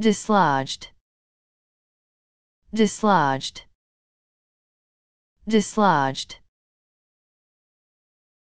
dislodged. Dislodged. Dislodged.